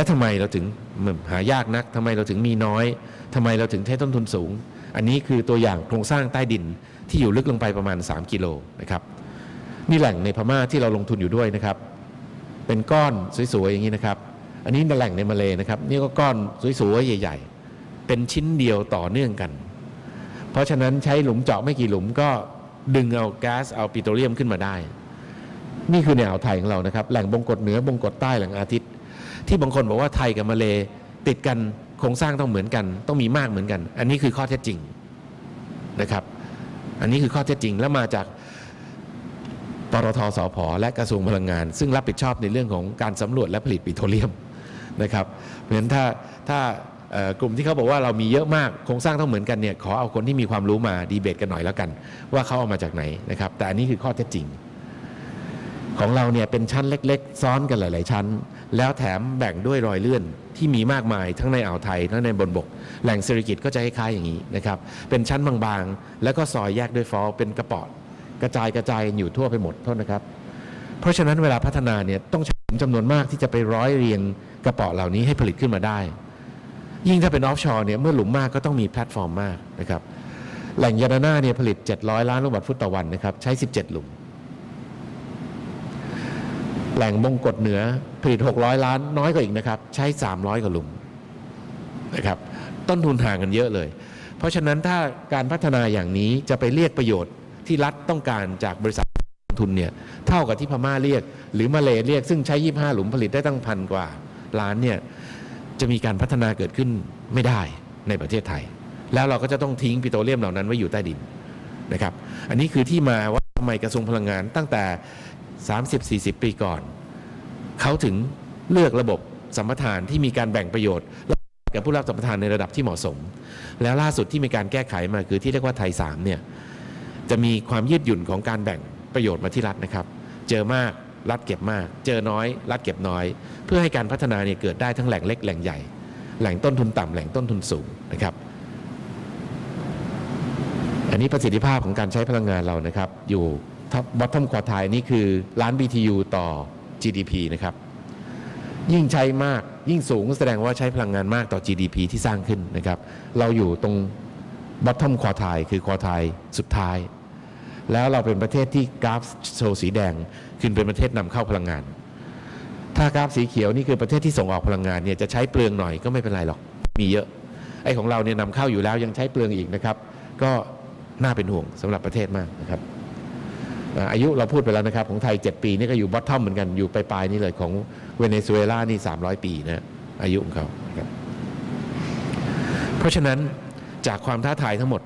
และทำไมเราถึงหายากนักทำไมเราถึงมีน้อยทำไมเราถึงใช้ต้นทุนสูง อันนี้คือตัวอย่างโครงสร้างใต้ดินที่อยู่ลึกลงไปประมาณ 3 กิโลนะครับนี่แหล่งในพม่าที่เราลงทุนอยู่ด้วยนะครับ เป็นก้อนสวยๆอย่างนี้นะครับ อันนี้แหล่งในมาเลนะครับ นี่ก็ก้อนสวยๆใหญ่ ๆ เป็นชิ้นเดียวต่อเนื่องกัน เพราะฉะนั้นใช้หลุมเจาะไม่กี่หลุมก็ดึงเอาแก๊าซเอาปิโตรเลียมขึ้นมาได้ นี่คือแนวไทยของเรานะครับ แหล่งบงกฎเหนือบงกฎใต้แหล่งอาทิตย์ ที่บางคนบอกว่าไทยกับมาเลติดกันโครงสร้างต้องเหมือนกัน ต้องมีมากเหมือนกัน อันนี้คือข้อเท็จจริงนะครับ อันนี้คือข้อเท็จจริงและมาจากปตทสพและกระทรวงพลังงาน ซึ่งรับผิดชอบในเรื่องของการสำรวจและผลิตปิโตรเลียมนะครับเพราะฉะนั้นถ้าถ้ากลุ่มที่เขาบอกว่าเรามีเยอะมากโครงสร้างต้องเหมือนกันเนี่ยขอเอาคนที่มีความรู้มาดีเบตกันหน่อยแล้วกัน ว่าเขาเอามาจากไหนนะครับแต่อันนี้คือข้อเท็จจริง ของเราเนี่ยเป็นชั้นเล็ก ๆ ซ้อนกันหลาย ๆ ชั้น แล้วแถมแบ่งด้วยรอยเลื่อนที่มีมากมายทั้งในอ่าวไทย ทั้งในบนบก แหล่งเศรษฐกิจก็จะคล้ายๆอย่างนี้นะครับ เป็นชั้นบางๆ แล้วก็ซอยแยกด้วย fault เป็นกระเปาะกระจายกระจายอยู่ทั่วไปหมดโทษนะครับ เพราะฉะนั้นเวลาพัฒนาเนี่ยต้องใช้จำนวนมากที่จะไปร้อยเรียงกระเปาะเหล่านี้ให้ผลิตขึ้นมาได้ ยิ่งถ้าเป็น offshore เนี่ยเมื่อหลุมมากก็ต้องมีแพลตฟอร์มมากนะครับแหล่งยานาน่าเนี่ยผลิต 700 ล้านลูกบาศก์ฟุตต่อวันนะครับใช้ 17 หลุม แหล่งมงกฎเหนือผลิต 600 ล้านน้อยกว่าอีกนะครับ ใช้ 300กว่าหลุมนะครับ ต้นทุนห่างกันเยอะเลย เพราะฉะนั้นถ้าการพัฒนาอย่างนี้จะไปเรียกประโยชน์ที่รัฐต้องการจากบริษัททุนเนี่ยเท่ากับที่พม่าเรียก หรือมาเลเรียกซึ่งใช้ 25 หลุมผลิตได้ตั้งพันกว่าล้านเนี่ยจะมีการพัฒนาเกิดขึ้นไม่ได้ในประเทศไทย แล้วเราก็จะต้องทิ้งปิโตรเลียมเหล่านั้นไว้อยู่ใต้ดินนะครับ อันนี้คือที่มาว่าทำไมกระทรวงพลังงานตั้งแต่ 30-40 ปีก่อน เขาถึงเลือกระบบสัมปทานที่มีการแบ่งประโยชน์กับผู้รับสัมปทานในระดับที่เหมาะสม แล้วล่าสุดที่มีการแก้ไขมาคือที่เรียกว่าไทย3เนี่ยจะมีความยืดหยุ่นของการแบ่งประโยชน์มาที่รัฐนะครับ เจอมากรัฐเก็บมาก เจอน้อย รัฐเก็บน้อย เพื่อให้การพัฒนาเนี่ยเกิดได้ทั้งแหล่งเล็กแหล่งใหญ่ แหล่งต้นทุนต่ำแหล่งต้นทุนสูงนะครับ อันนี้ประสิทธิภาพของการใช้พลังงานเรานะครับอยู่ bottom quartile นี่คือล้าน BTU ต่อ GDP นะครับ ยิ่งใช้มากยิ่งสูงแสดงว่าใช้พลังงานมากต่อ GDP ที่สร้างขึ้นนะครับ เราอยู่ตรง bottom quartile คือ quartileสุดท้าย แล้วเราเป็นประเทศที่กราฟโชว์สีแดงคือเป็นประเทศนำเข้าพลังงาน ถ้ากราฟสีเขียวนี่คือประเทศที่ส่งออกพลังงานเนี่ยจะใช้เปลืองหน่อยก็ไม่เป็นไรหรอกมีเยอะไอ้ของเราเนี่ยนำเข้าอยู่แล้วยังใช้เปลืองอีกนะครับ ก็น่าเป็นห่วงสำหรับประเทศมากนะครับ อายุเราพูดไปแล้วนะครับ ของไทย 7 ปีนี่ก็อยู่บอททอมเหมือนกันอยู่ปลายๆนี่เลยของเวเนซุเอลานี่ 300 ปีนะอายุของเขาเพราะฉะนั้นจากความท้าทายทั้งหมด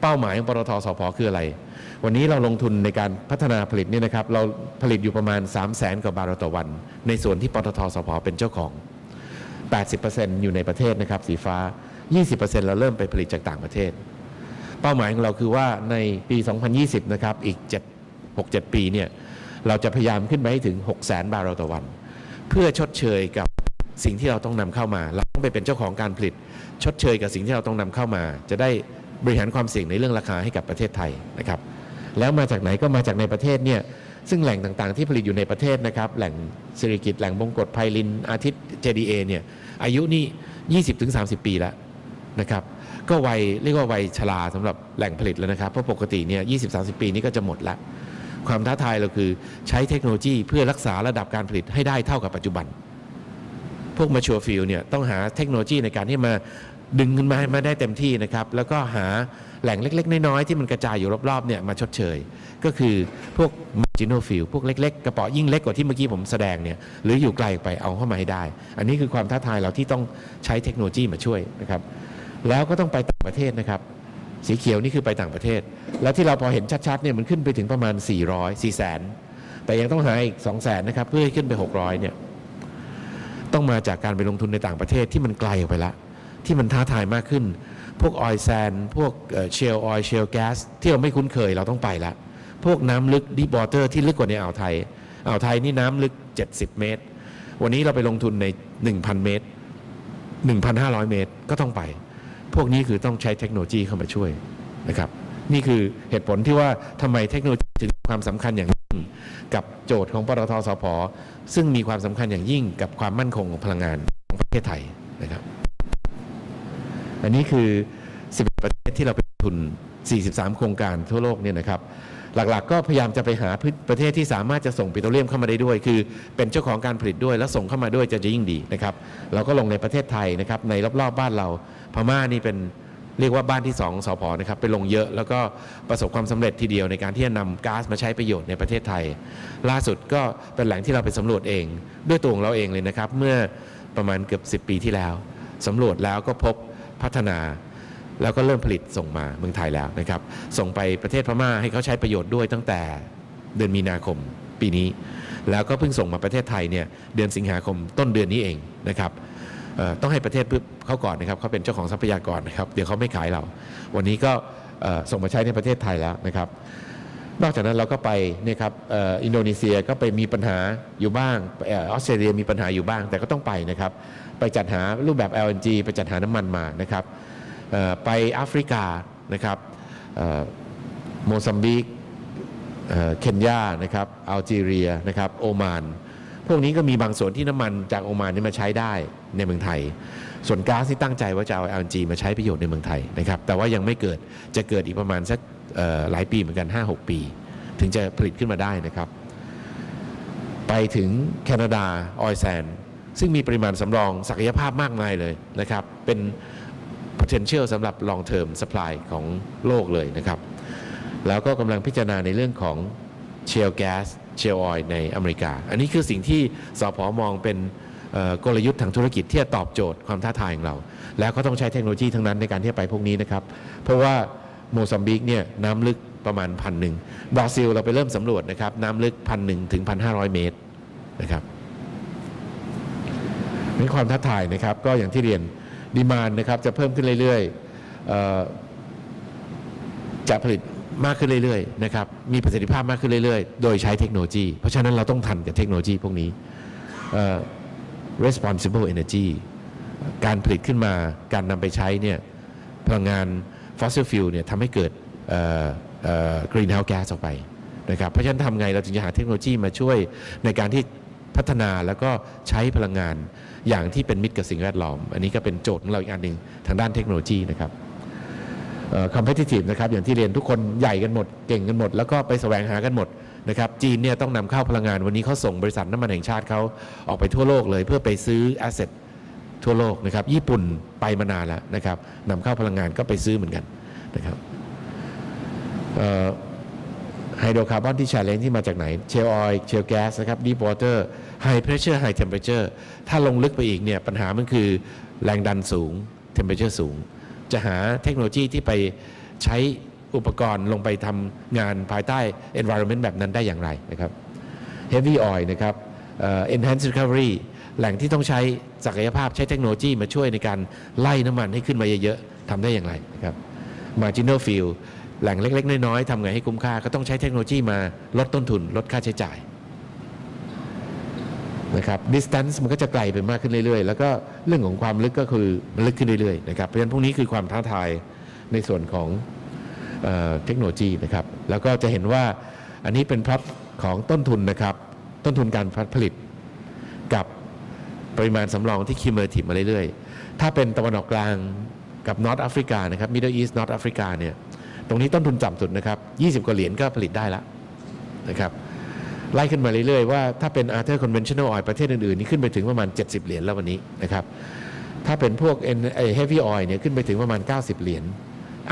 เป้าหมายของปตทสพคืออะไร วันนี้เราลงทุนในการพัฒนาผลิตนี่นะครับ เราผลิตอยู่ประมาณ 3 0 0แสนกว่าบาร์ต่อวัน ในส่วนที่ปตทสพเป็นเจ้าของ 80%อยู่ในประเทศนะครับสีฟ้า 20%เราเริ่มไปผลิตจากต่างประเทศ เป้าหมายของเราคือว่าในปี 2020 นะครับอีก 7 6 7 ปีเนี่ยเราจะพยายามขึ้นไปให้ถึง 6 0 0 0 0 0 บาร์เรลต่อวัน เพื่อชดเชยกับสิ่งที่เราต้องนำเข้ามา เราต้องไปเป็นเจ้าของการผลิต ชดเชยกับสิ่งที่เราต้องนำเข้ามา จะได้บริหารความเสี่ยงในเรื่องราคาให้กับประเทศไทยนะครับ แล้วมาจากไหนก็มาจากในประเทศเนี่ยซึ่งแหล่งต่างๆ ที่ผลิตอยู่ในประเทศนะครับ แหล่งเศรษฐกิจแหล่งบงกฎไพลิน อาทิตย์ JDA เนี่ยอายุนี่ 20-30 ปีแล้วนะครับ ก็วัยเรียกว่าวัยชราสำหรับแหล่งผลิตแล้วนะครับ เพราะปกติเนี่ย 20-30 ปีนี้ก็จะหมดละ ความท้าทายเราคือใช้เทคโนโลยีเพื่อรักษาระดับการผลิตให้ได้เท่ากับปัจจุบัน พวก mature field เนี่ยต้องหาเทคโนโลยีในการที่มาดึงขึ้นมาให้มาได้เต็มที่นะครับ แล้วก็หาแหล่งเล็ก ๆ น้อย ๆ ที่มันกระจายอยู่รอบๆเนี่ยมาชดเชย ก็คือพวก marginal field พวกเล็ก ๆ กระป๋อยิ่งเล็กกว่าที่เมื่อกี้ผมแสดงเนี่ยหรืออยู่ไกลไปเอาเข้ามาให้ได้ อันนี้คือความท้าทายเราที่ต้องใช้เทคโนโลยีมาช่วยนะครับ แล้วก็ต้องไปต่างประเทศนะครับ สีเขียวนี่คือไปต่างประเทศ แล้วที่เราพอเห็นชัดๆเนี่ยมันขึ้นไปถึงประมาณ 400 4แสนแต่ยังต้องหาอีก2แสนนะครับเพื่อให้ขึ้นไป 600เนี่ยต้องมาจากการไปลงทุนในต่างประเทศที่มันไกลออกไปละ ที่มันท้าทายมากขึ้น พวกออยแซนพวกเชลออยเชลแก๊สที่เราไม่คุ้นเคยเราต้องไปละ พวกน้ำลึกดีบอเตอร์ที่ลึกกว่าในอ่าวไทยอ่าวไทยนี่น้ำลึก 70 เมตร วันนี้เราไปลงทุนใน 1,000 เมตร 1,500 เมตรก็ต้องไป พวกนี้คือต้องใช้เทคโนโลยีเข้ามาช่วยนะครับ นี่คือเหตุผลที่ว่าทำไมเทคโนโลยีถึงมีความสำคัญอย่างยิ่ง กับโจทย์ของปตทสพซึ่งมีความสำคัญอย่างยิ่งกับความมั่นคงของพลังงานของประเทศไทยนะครับ อันนี้คือ 11 ประเทศที่เราเป็นทุน 43 โครงการทั่วโลกเนี่ยนะครับ หลักๆ ก็พยายามจะไปหาประเทศที่สามารถจะส่งปิโตรเลียมเข้ามาได้ด้วย คือเป็นเจ้าของการผลิตด้วย แล้วส่งเข้ามาด้วยจะยิ่งดีนะครับเราก็ลงในประเทศไทยนะครับในรอบๆบ้านเราพม่านี่เป็นเรียกว่าบ้านที่ 2สพนะครับไปลงเยอะแล้วก็ประสบความสำเร็จทีเดียวในการที่จะนำก๊าซมาใช้ประโยชน์ในประเทศไทย ล่าสุดก็เป็นแหล่งที่เราไปสำรวจเอง ด้วยตัวของเราเองเลยนะครับ เมื่อประมาณเกือบ 10 ปีที่แล้วสำรวจแล้วก็พบพัฒนา แล้วก็เริ่มผลิตส่งมาเมืองไทยแล้วนะครับ ส่งไปประเทศพม่าให้เขาใช้ประโยชน์ด้วยตั้งแต่เดือนมีนาคมปีนี้ แล้วก็เพิ่งส่งมาประเทศไทยเนี่ยเดือนสิงหาคมต้นเดือนนี้เองนะครับต้องให้ประเทศเขาก่อนนะครับเขาเป็นเจ้าของทรัพยากรนะครับเดี๋ยวเขาไม่ขายเรา วันนี้ก็ส่งมาใช้ในประเทศไทยแล้วนะครับนอกจากนั้นเราก็ไปเนี่ยครับอินโดนีเซียก็ไปมีปัญหาอยู่บ้างออสเตรเลียมีปัญหาอยู่บ้างแต่ก็ต้องไปนะครับ ไปจัดหารูปแบบ LNG ไปจัดหาน้ำมันมานะครับ ไปแอฟริกานะครับโมซัมบิกเคนยานะครับอัลจีเรียนะครับโอมาน พวกนี้ก็มีบางส่วนที่น้ำมันจากโอมานนี่มาใช้ได้ในเมืองไทย ส่วนก๊าซที่ตั้งใจว่าจะเอา LNG มาใช้ประโยชน์ในเมืองไทยนะครับแต่ว่ายังไม่เกิดจะเกิดอีกประมาณสักหลายปีเหมือนกัน 5-6 ปี ถึงจะผลิตขึ้นมาได้นะครับไปถึงแคนาดาออยแซนซึ่งมีปริมาณสำรองศักยภาพมากมายเลยนะครับเป็น potential สำหรับ long term supply ของโลกเลยนะครับ แล้วก็กำลังพิจารณาในเรื่องของ shale gas shale oil ในอเมริกา อันนี้คือสิ่งที่สพมองเป็นกลยุทธ์ทางธุรกิจที่จะตอบโจทย์ความท้าทายของเรา แล้วก็ต้องใช้เทคโนโลยีทั้งนั้นในการที่จะไปพวกนี้นะครับ เพราะว่าโมซัมบิกเนี่ยน้ำลึกประมาณพันหนึ่งบราซิลเราไปเริ่มสำรวจนะครับน้ำลึกพันหนึ่งถึงพันห้าร้อยเมตรนะครับเป็นความท้าทายนะครับก็อย่างที่เรียน ดีมานนะครับจะเพิ่มขึ้นเรื่อยๆจะผลิตมากขึ้นเรื่อยๆนะครับมีประสิทธิภาพมากขึ้นเรื่อยๆ โดยใช้เทคโนโลยี เพราะฉะนั้นเราต้องทันกับเทคโนโลยีพวกนี้ responsible energy การผลิตขึ้นมาการนำไปใช้เนี่ยพลังงาน fossil fuel เนี่ยทำให้เกิดเอ่อเอ่อ greenhouse gas ออกไปนะครับเพราะฉะนั้นทำไงเราจึงจะหาเทคโนโลยีมาช่วยในการที่ พัฒนาแล้วก็ใช้พลังงานอย่างที่เป็นมิตรกับสิ่งแวดล้อม อันนี้ก็เป็นโจทย์ของเราอีกอันหนึ่งทางด้านเทคโนโลยีนะครับคอมเพ t i t i v e นะครับอย่างที่เรียนทุกคนใหญ่กันหมด เก่งกันหมด แล้วก็ไปแสวงหากันหมดนะครับจีนเนี่ยต้องนำเข้าพลังงานวันนี้เขาส่งบริษัทน้ำมันแห่งชาติเขาออกไปทั่วโลกเลย เพื่อไปซื้อแอสเซททั่วโลกนะครับญี่ปุ่นไปมานานแล้วนะครับนำเข้าพลังงานก็ไปซื้อเหมือนกันนะครับ ไฮโดรคาร์บอนที่ challenge ที่มาจากไหน เชลออยล์เชลแก๊สนะครับดี p วอเตอร์ไฮเพรสเชอร์ไฮเทมเ e อร์ถ้าลงลึกไปอีกเนี่ยปัญหามันคือแรงดันสูงเทมเ e อร์สูง จะหาเทคโนโลยีที่ไปใช้อุปกรณ์ลงไปทำงานภายใต้ environment แบบนั้นได้อย่างไรนะครับ heavy oil นะครับเอ่อ enhanced recovery แหล่งที่ต้องใช้ศักยภาพใช้เทคโนโลยีมาช่วยในการไล่น้ำมันให้ขึ้นมาเยอะๆทำได้อย่างไรนะครับ marginal field แหล่งเล็ก ๆ น้อยๆทำไงให้คุ้มค่าก็ต้องใช้เทคโนโลยีมาลดต้นทุน ลดค่าใช้จ่ายนะครับ distance มันก็จะไกลไปมากขึ้นเรื่อยๆ แล้วก็เรื่องของความลึกก็คือมันลึกขึ้นเรื่อยๆนะครับเพราะฉะนั้นพวกนี้คือความท้าทายในส่วนของเออเทคโนโลยีนะครับ แล้วก็จะเห็นว่าอันนี้เป็นพลับของต้นทุนนะครับ ต้นทุนการผลิต กับปริมาณสำรองที่ cumulative มาเรื่อยๆ ถ้าเป็นตะวันออกกลางกับ North Africa นะครับ Middle East North Africa เนี่ย ตรงนี้ต้นทุนต่ำสุดนะครับ20 กว่าเหรียญก็ผลิตได้แล้วนะครับไล่ขึ้นมาเรื่อยๆว่าถ้าเป็น other conventional oil ประเทศอื่นๆนี่ขึ้นไปถึงประมาณ 70 เหรียญแล้ววันนี้นะครับถ้าเป็นพวก N- ไอ้ Heavy Oil เนี่ยขึ้นไปถึงประมาณ 90 เหรียญ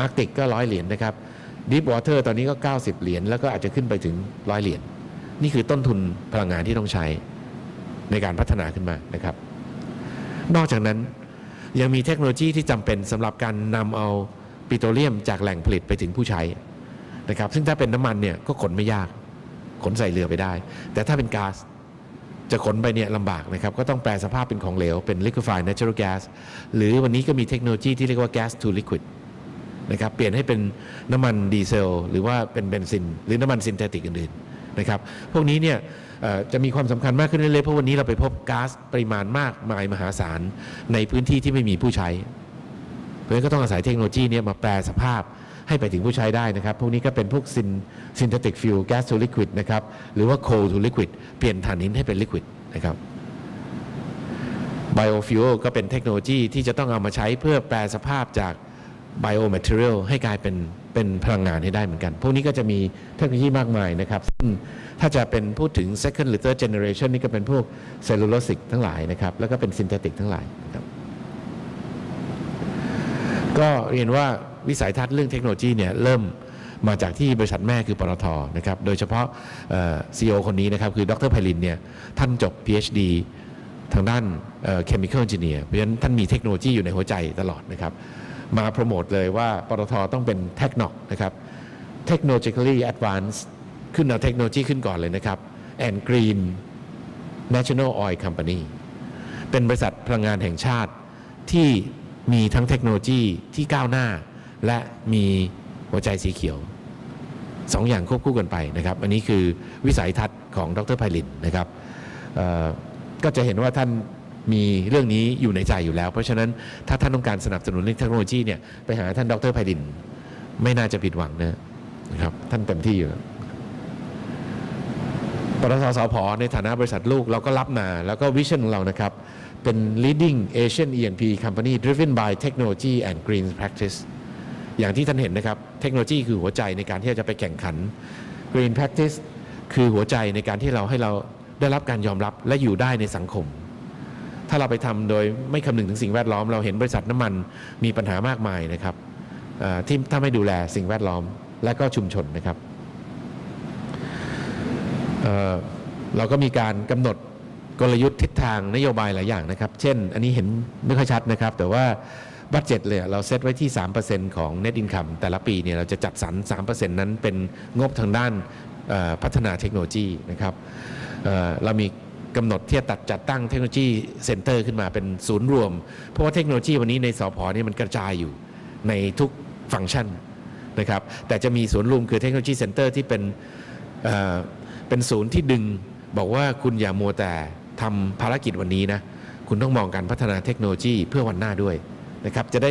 Arctic ก็100เหรียญนะครับ Deep Water ตอนนี้ก็ 90 เหรียญแล้วก็อาจจะขึ้นไปถึง100เหรียญนี่คือต้นทุนพลังงานที่ต้องใช้ในการพัฒนาขึ้นมานะครับ นอกจากนั้นยังมีเทคโนโลยีที่จำเป็นสำหรับการนำเอา ปิโตรเลียมจากแหล่งผลิตไปถึงผู้ใช้นะครับซึ่งถ้าเป็นน้ำมันเนี่ยก็ขนไม่ยาก ขนใส่เรือไปได้ แต่ถ้าเป็นก๊าซจะขนไปเนี่ยลำบากนะครับ ก็ต้องแปลสภาพเป็นของเหลว เป็น liquefied natural gas หรือวันนี้ก็มีเทคโนโลยีที่เรียกว่า gas to liquid นะครับเปลี่ยนให้เป็นน้ำมันดีเซล หรือว่าเป็นเบนซิน หรือน้ำมัน synthetic อื่นๆนะครับพวกนี้เนี่ยจะมีความสำคัญมากขึ้นเรื่อยๆเพราะวันนี้เราไปพบก๊าซปริมาณมากมายมหาศาลในพื้นที่ที่ไม่มีผู้ใช้ เพราะฉะนั้นก็ต้องอาศัยเทคโนโลยีเนี่ยมาแปรสภาพให้ไปถึงผู้ใช้ได้นะครับ พวกนี้ก็เป็นพวก syn- synthetic fuel gas to liquid นะครับ หรือว่า coal to liquid เปลี่ยนถ่านหินให้เป็น liquid นะครับ biofuel ก็เป็นเทคโนโลยีที่จะต้องเอามาใช้เพื่อแปรสภาพจาก biomaterial ให้กลายเป็นเป็นพลังงานให้ได้เหมือนกัน พวกนี้ก็จะมีเทคโนโลยีมากมายนะครับ ซึ่งถ้าจะเป็นพูดถึง second หรือ third generation นี่ก็เป็นพวก cellulosic ทั้งหลายนะครับ แล้วก็เป็น synthetic ทั้งหลายนะครับ ก็เรียนว่าวิสัยทัศน์เรื่องเทคโนโลยีเนี่ยเริ่มมาจากที่บริษัทแม่คือปตท.นะครับ โดยเฉพาะซีอีโอคนนี้นะครับ คือดร.ไพลินทร์เนี่ยท่านจบ PhD ทางด้านchemical engineer เพราะฉะนั้นท่านมีเทคโนโลยีอยู่ในหัวใจตลอดนะครับ มาโปรโมทเลยว่าปตท.ต้องเป็น techno- นะครับ technologically advanced ขึ้นเอาเทคโนโลยีขึ้นก่อนเลยนะครับ and green national oil company เป็นบริษัทพลังงานแห่งชาติที่ มีทั้งเทคโนโลยีที่ก้าวหน้า และมีหัวใจสีเขียวสองอย่างควบคู่กันไปนะครับ อันนี้คือวิสัยทัศน์ของดร.ไพรินทร์นะครับก็จะเห็นว่าท่านมีเรื่องนี้อยู่ในใจอยู่แล้ว เพราะฉะนั้นถ้าท่านต้องการสนับสนุนเรื่องเทคโนโลยีเนี่ยไปหาท่านดรไพลิน ไม่น่าจะผิดหวังนะครับ ท่านเต็มที่อยู่ปตทสพในฐานะบริษัทลูกเราก็รับมาแล้วก็วิชั่นของเรานะครับ เป็น leading Asian E&P company driven by technology and green practice อย่างที่ท่านเห็นนะครับ เทคโนโลยีคือหัวใจในการที่เราจะไปแข่งขัน green practice คือหัวใจในการที่เราให้เราได้รับการยอมรับและอยู่ได้ในสังคม ถ้าเราไปทำโดยไม่คำนึงถึงสิ่งแวดล้อม เราเห็นบริษัทน้ำมันมีปัญหามากมายนะครับที่ถ้าไม่ดูแลสิ่งแวดล้อมและก็ชุมชนนะครับเเราก็มีการกำหนด กลยุทธ์ทิศทางนโยบายหลายอย่างนะครับ เช่น อันนี้เห็นไม่ค่อยชัดนะครับ แต่ว่าบัตเจ็ตเลยเราเซตไว้ที่ 3%ของ Net Income แต่ละปีเนี่ยเราจะจัดสรร 3%นั้นเป็นงบทางด้านพัฒนาเทคโนโลยีนะครับเเรามีกำหนดที่จะตัดจัดตั้ง technology center ขึ้นมาเป็นศูนย์รวม เพราะว่าเทคโนโลยีวันนี้ในสผ.เนี่ยมันกระจายอยู่ในทุกฟังก์ชันนะครับแต่จะมีศูนย์รวมคือ technology center ที่เป็นเเป็นศูนย์ที่ดึงบอกว่าคุณอย่ามัวแต่ ทำภารกิจวันนี้นะคุณต้องมองการพัฒนาเทคโนโลยีเพื่อวันหน้าด้วยนะครับจะได้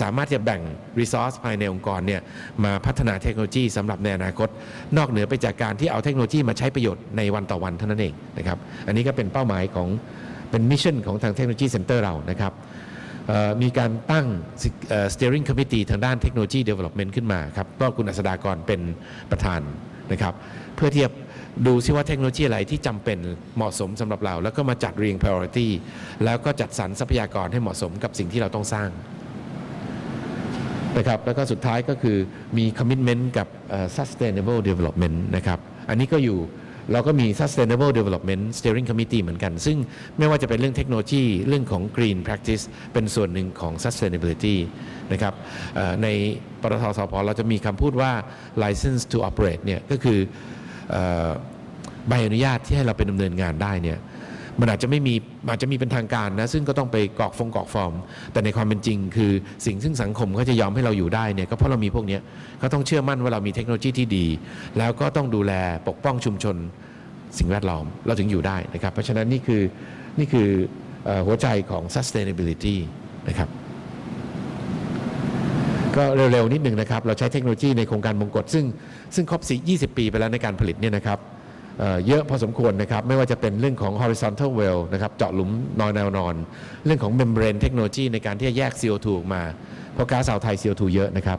สามารถจะแบ่ง resource ภายในองค์กรเนี่ยมาพัฒนาเทคโนโลยีสำหรับในอนาคต นอกเหนือไปจากการที่เอาเทคโนโลยีมาใช้ประโยชน์ในวันต่อวันเท่านั้นเองนะครับอันนี้ก็เป็นเป้าหมายของเป็น mission ของทาง technology center เรานะครับมีการตั้ง steering committee ทางด้านเทคโนโลยี development ขึ้นมาครับก็คุณอัศดากรเป็นประธาน นะครับเพื่อที่จะดูซิว่าเทคโนโลยีอะไรที่จำเป็นเหมาะสมสำหรับเรา แล้วก็มาจัดเรียง priority แล้วก็จัดสรรทรัพยากรให้เหมาะสมกับสิ่งที่เราต้องสร้างนะครับแล้วก็สุดท้ายก็คือมี commitment กับ sustainable development นะครับอันนี้ก็อยู่ เราก็มี sustainable development steering committee เหมือนกัน ซึ่งไม่ว่าจะเป็นเรื่องเทคโนโลยี เรื่องของ green practice เป็นส่วนหนึ่งของ sustainability นะครับในปตทสพเราจะมีคำพูดว่า license to operate เนี่ยก็คือใบอนุญาตที่ให้เราเป็นดำเนินงานได้เนี่ย มันอาจจะไม่มีอาจจะมีเป็นทางการนะซึ่งก็ต้องไปกรอกฟงกรอกฟอร์ม แต่ในความเป็นจริง คือสิ่งซึ่งสังคมเขาจะยอมให้เราอยู่ได้เนี่ยก็เพราะเรามีพวกนี้เขาต้องเชื่อมั่นว่าเรามีเทคโนโลยีที่ดี แล้วก็ต้องดูแลปกป้องชุมชนสิ่งแวดล้อมเราถึงอยู่ได้นะครับ เพราะฉะนั้นนี่คือนี่คืออหัวใจของ sustainability นะครับก็เร็วๆนิดหนึ่งนะครับ เราใช้เทคโนโลยีในโครงการมงกฎซึ่งซึ่งครบ4 20 ปีไปแล้วในการผลิตเนี่ยนะครับ เยอะพอสมควรนะครับ ไม่ว่าจะเป็นเรื่องของ horizontal well นะครับ เจาะหลุมนอนแนวนอน เรื่องของ membrane technology ในการที่จะแยก CO2 ออกมา เพราะก๊าซอ่าวไทย CO2 เยอะนะครับ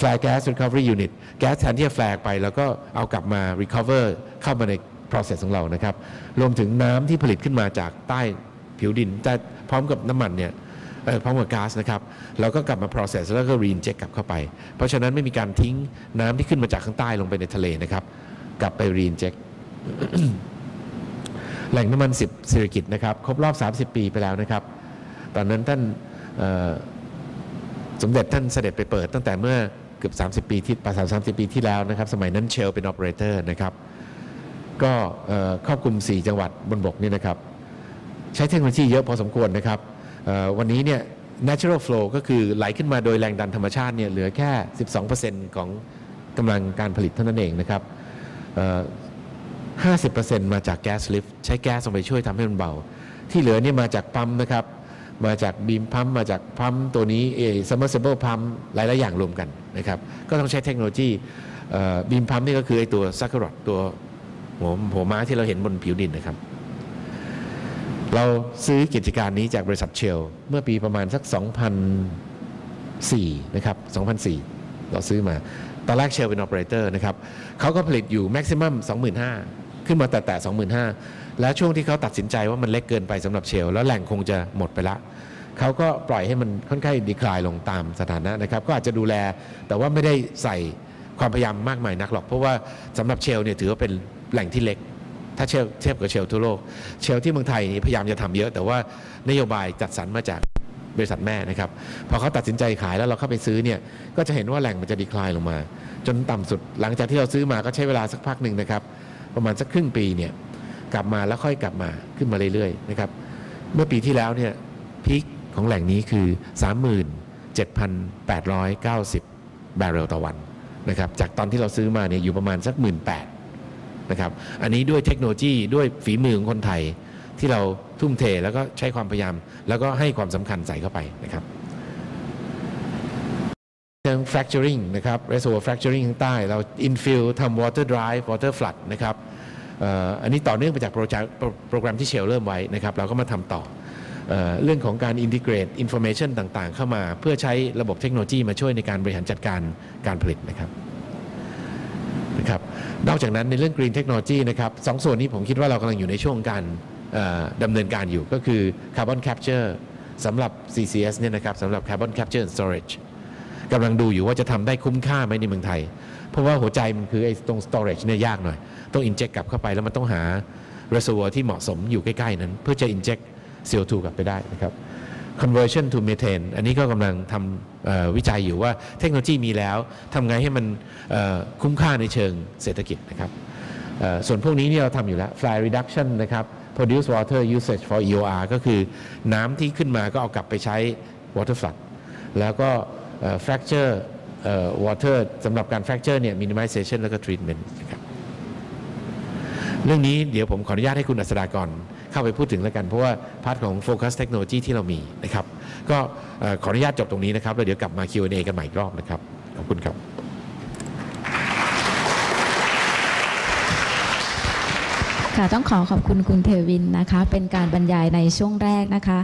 flare gas recovery unit แก๊สแทนที่จะแฟลกไป แล้วก็เอากลับมา recover เข้ามาใน process ของเรานะครับ รวมถึงน้ำที่ผลิตขึ้นมาจากใต้ผิวดินแต่พร้อมกับน้ำมันเนี่ยพร้อมกับก๊าซนะครับเราก็กลับมา process แล้วก็ reinject กลับเข้าไป เพราะฉะนั้นไม่มีการทิ้งน้ำที่ขึ้นมาจากข้างใต้ลงไปในทะเลนะครับ กลับไป reinject แหล่งน้ำมันสิบสิริกิตนะครับ ครบรอบ 30 ปีไปแล้วนะครับ ตอนนั้นท่านสมเด็จท่านเสด็จไปเปิดตั้งแต่เมื่อเกือบ 30 ปีที่ประมาณ30 ปีที่แล้วนะครับ สมัยนั้นเชลเป็น operator นะครับ ก็ครอบคลุม 4 จังหวัดบนบกนี่นะครับ ใช้เทคโนโลยีเยอะพอสมควรนะครับ วันนี้เนี่ย natural flow ก็คือไหลขึ้นมาโดยแรงดันธรรมชาติเนี่ยเหลือแค่ 12%ของกำลังการผลิตเท่านั้นเองนะครับ 50%มาจากแก๊สลิฟต์ใช้แก๊สลงไปช่วยทำให้มันเบา ที่เหลือนี่มาจากปั๊มนะครับ มาจากบีมพัมมาจากพัมตัวนี้เอ submersible pump หลายๆอย่างรวมกันนะครับ ก็ต้องใช้เทคโนโลยีบีมพัมนี่ก็คือไอตัวซักรอดตัวหัวหัวม้าที่เราเห็นบนผิวดินนะครับ เราซื้อกิจการนี้จากบริษัทเชล เมื่อปีประมาณสัก 2004 นะครับ 2004 เราซื้อมา ตอนแรกเชลเป็น o อ e r a t o r นะครับเขาก็ผลิตอยู่ maximum 25,000 ขึ้นมาแต่แต่25,000 แล้วช่วงที่เขาตัดสินใจว่ามันเล็กเกินไปสำหรับเชล แล้วแหล่งคงจะหมดไปละเขาก็ปล่อยให้มันค่อนข้างดีคลายลงตามสถานะนะครับ ก็อาจจะดูแลแต่ว่าไม่ได้ใส่ความพยายามมากมายนักหรอก เพราะว่าสำหรับเชลเนี่ยถือว่าเป็นแหล่งที่เล็ก ถ้าเชลเทียบกับเชลทั่วโลก เชลที่เมืองไทยนี่พยายามจะทำเยอะ แต่ว่านโยบายจัดสรรมาจาก บริษัทแม่นะครับพอเขาตัดสินใจขายแล้วเราเข้าไปซื้อเนี่ยก็จะเห็นว่าแหล่งมันจะดีคลายลงมา จนต่ำสุดหลังจากที่เราซื้อมาก็ใช้เวลาสักพักหนึ่งนะครับ ประมาณสักครึ่งปีเนี่ยกลับมาแล้วค่อยกลับมาขึ้นมาเรื่อยๆนะครับเมื่อปีที่แล้วเนี่ยพีคของแหล่งนี้คือ 37,890 บาร์เรลต่อวันนะครับจากตอนที่เราซื้อมาเนี่ยอยู่ประมาณสัก 1 8ื่นนะครับอันนี้ด้วยเทคโนโลยีด้วยฝีมือของคนไทย ที่เราทุ่มเทแล้วก็ใช้ความพยายาม แล้วก็ให้ความสำคัญใส่เข้าไปนะครับเรื่อง fracturing นะครับ reservoir fracturing ข้างใต้ เรา infill ทำ water drive water flood นะครับอันนี้ต่อเนื่องมาจากโปรเจกต์โปรแกรมที่เชลเริ่มไว้นะครับ เราก็มาทำต่อเอเรื่องของการ integrate information ต่างๆ เข้ามา เพื่อใช้ระบบเทคโนโลยีมาช่วยในการบริหารจัดการการผลิตนะครับนะครับ นอกจากนั้นในเรื่อง Green Technology นะครับสองส่วนนี้ผมคิดว่าเรากำลังอยู่ในช่วงการ ดำเนินการอยู่ก็คือ Carbon Capture สำหรับ CCS เนี่ยนะครับสำหรับ Carbon Capture and Storage กำลังดูอยู่ว่าจะทำได้คุ้มค่าไหมในเมืองไทย เพราะว่าหัวใจมันคือไอ้ตรง storage เนี่ยยากหน่อย ต้อง inject กลับเข้าไปแล้วมันต้องหา reservoir ที่เหมาะสมอยู่ใกล้ ๆ นั้น เพื่อจะ inject CO2 กลับไปได้นะครับ conversion to methane อันนี้ก็กำลังทำวิจัยอยู่ว่าเทคโนโลยีมีแล้วทำไงให้มันคุ้มค่าในเชิงเศรษฐกิจนะครับส่วนพวกนี้เนี่ยเราทำอยู่แล้ว fly reduction นะครับ produce water usage for EOR ก็คือน้ำที่ขึ้นมาก็เอากลับไปใช้ water flood แล้วก็ fracture water สำหรับการ fracture เนี่ย minimization แล้วก็ treatment นะครับเรื่องนี้เดี๋ยวผมขออนุญาตให้คุณอัศดากรเข้าไปพูดถึงแล้วกัน เพราะว่า part ของ Focus Technology ที่เรามีนะครับ ก็ขออนุญาตจบตรงนี้นะครับ แล้วเดี๋ยวกลับมา Q&A กันใหม่อีกรอบนะครับ ขอบคุณครับ ค่ะต้องขอขอบคุณคุณเทวินนะคะ เป็นการบรรยายในช่วงแรกนะคะ